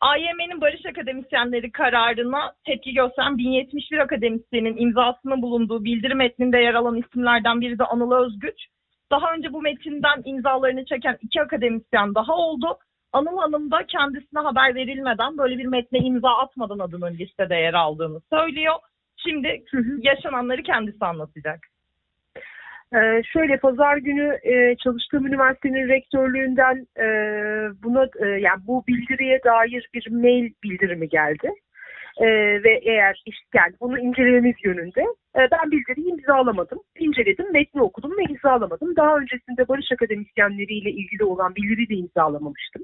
AYM'nin Barış Akademisyenleri kararına tepki gösteren 1071 akademisyenin imzasının bulunduğu bildirim metninde yer alan isimlerden biri de Anıl Özgüç. Daha önce bu metinden imzalarını çeken iki akademisyen daha oldu. Anıl Hanım da kendisine haber verilmeden böyle bir metne imza atmadan adının listede yer aldığını söylüyor. Şimdi yaşananları kendisi anlatacak. Ee, şöyle pazar günü e, çalıştığım üniversitenin rektörlüğünden e, buna e, yani bu bildiriye dair bir mail bildirimi geldi. E, ve eğer işte yani bunu incelememiz yönünde e, ben bildiriyi imzalamadım. İnceledim, metni okudum ve imzalamadım. Daha öncesinde Barış Akademisyenleri ile ilgili olan bildiriyi de imzalamamıştım.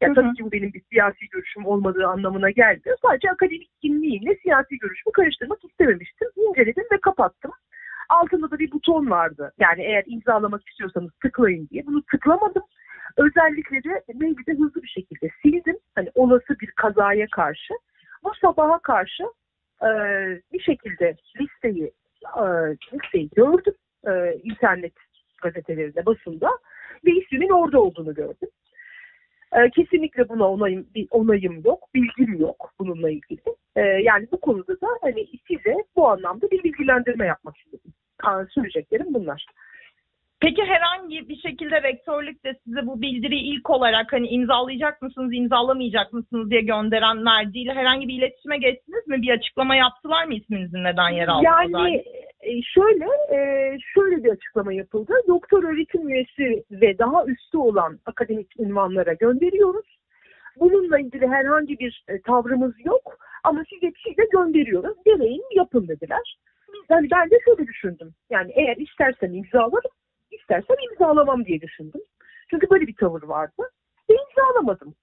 Ya hı hı. tabii ki bu benim bir siyasi görüşüm olmadığı anlamına geldi. Sadece akademik kimliğimle siyasi görüşümü karıştırmak istememiştim. İnceledim ve kapattım altında da bir buton vardı. Yani eğer imzalamak istiyorsanız tıklayın diye. Bunu tıklamadım. Özellikle de maili hızlı bir şekilde sildim. Hani olası bir kazaya karşı. Bu sabaha karşı e, bir şekilde listeyi e, listeyi gördüm. E, internet gazetelerinde, basında ve ismimin orada olduğunu gördüm. E, kesinlikle buna onayım, bir onayım yok, bilgim yok bununla ilgili. E, yani bu konuda da hani size bu anlamda bir bilgilendirme yapmak istedim. Söyleyeceklerim bunlar. Peki herhangi bir şekilde rektörlük de size bu bildiriyi ilk olarak hani imzalayacak mısınız, imzalamayacak mısınız diye gönderen merciyle herhangi bir iletişime geçtiniz mi? Bir açıklama yaptılar mı isminizin neden yer aldığını? Yani e, şöyle e, şöyle bir açıklama yapıldı. Doktor öğretim üyesi ve daha üstü olan akademik ünvanlara gönderiyoruz. Bununla ilgili herhangi bir e, tavrımız yok ama size bir şey de gönderiyoruz. Deneyin yapın dediler. Yani ben de şöyle düşündüm. Yani eğer istersem imzalarım, istersem imzalamam diye düşündüm. Çünkü böyle bir tavır vardı. Ve imzalamadım.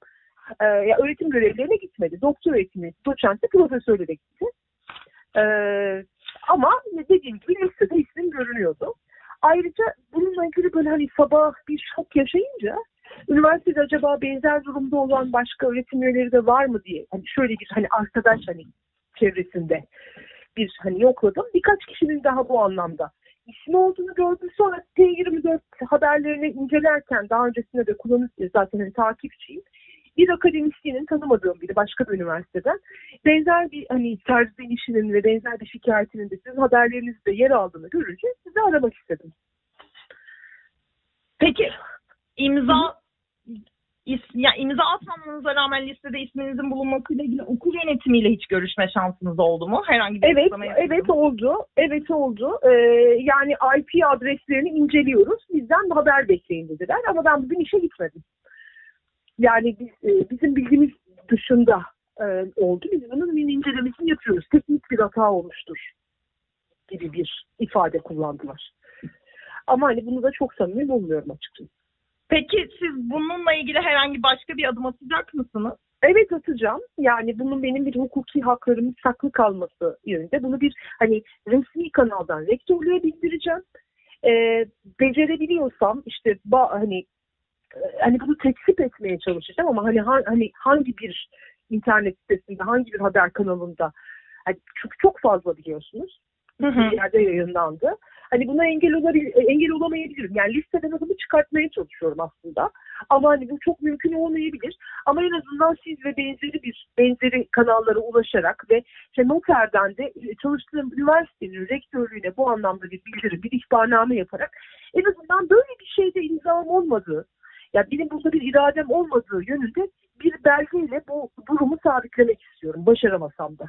Ee, ya öğretim görevlerine gitmedi. Doktor öğretimi, doçenti, profesörü de gitti. Ee, ama dediğim gibi listede isim görünüyordu. Ayrıca bununla ilgili böyle hani sabah bir şok yaşayınca üniversitede acaba benzer durumda olan başka öğretim üyeleri de var mı diye hani şöyle bir hani arkadaş hani çevresinde bir hani yokladım. Birkaç kişinin daha bu anlamda ismi olduğunu gördüm. Sonra T24 haberlerini incelerken daha öncesinde de kullanıp zaten hani takipçiyim. Bir akademisyenin tanımadığım biri başka bir üniversiteden benzer bir hani serzenişinin ve benzer bir şikayetinin de sizin haberlerinizde yer aldığını görünce sizi aramak istedim. Peki imza is, ya imza atmamanıza rağmen listede isminizin bulunmasıyla ilgili okul yönetimiyle hiç görüşme şansınız oldu mu? Herhangi bir Evet, evet oldu. Evet oldu. Ee, yani IP adreslerini inceliyoruz. Bizden haber bekleyin dediler ama ben bugün işe gitmedim. Yani biz, e, bizim bilgimiz dışında e, oldu. Biz bunun incelemesini yapıyoruz. Teknik bir hata olmuştur gibi bir ifade kullandılar. Ama hani bunu da çok samimi bulmuyorum açıkçası. Peki siz bununla ilgili herhangi başka bir adım atacak mısınız? Evet atacağım. Yani bunun benim bir hukuki haklarımın saklı kalması yönünde. Bunu bir hani resmi kanaldan rektörlüğe bildireceğim. Ee, becerebiliyorsam işte ba, hani e, hani bunu tekzip etmeye çalışacağım ama hani hani hangi bir internet sitesinde, hangi bir haber kanalında hani çünkü çok fazla biliyorsunuz. Hı hı. Bir yerde yayınlandı. Hani buna engel, olabil, engel olamayabilirim. Yani listeden adımı çıkartmaya çalışıyorum aslında. Ama hani bu çok mümkün olmayabilir. Ama en azından siz ve benzeri bir benzeri kanallara ulaşarak ve işte Noter'den de e, çalıştığım üniversitenin rektörlüğüne bu anlamda bir bildirim, bir ihbarname yaparak en azından böyle bir şeyde imzam olmadığı, yani benim burada bir iradem olmadığı yönünde bir belgeyle bu durumu sabitlemek istiyorum. Başaramasam da.